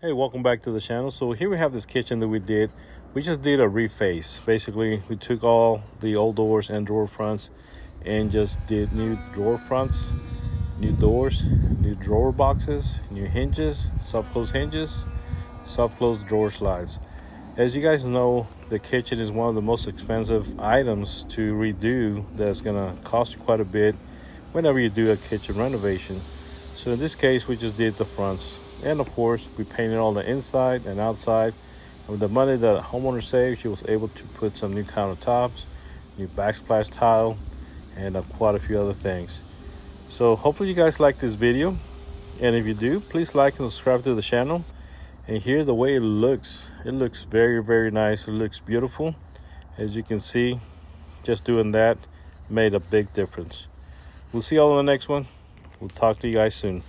Hey, welcome back to the channel. So here we have this kitchen that we did. We just did a reface. Basically, we took all the old doors and drawer fronts and just did new drawer fronts, new doors, new drawer boxes, new hinges, soft close hinges, soft close drawer slides. As you guys know, the kitchen is one of the most expensive items to redo that's gonna cost you quite a bit whenever you do a kitchen renovation. So in this case, we just did the fronts and of course we painted all the inside and outside. And with the money that the homeowner saved she was able to put some new countertops new backsplash tile and uh, quite a few other things. So hopefully you guys like this video. And if you do please like and subscribe to the channel. And here the way it looks. It looks very very nice. It looks beautiful. As you can see just doing that made a big difference. We'll see y'all in the next one. We'll talk to you guys soon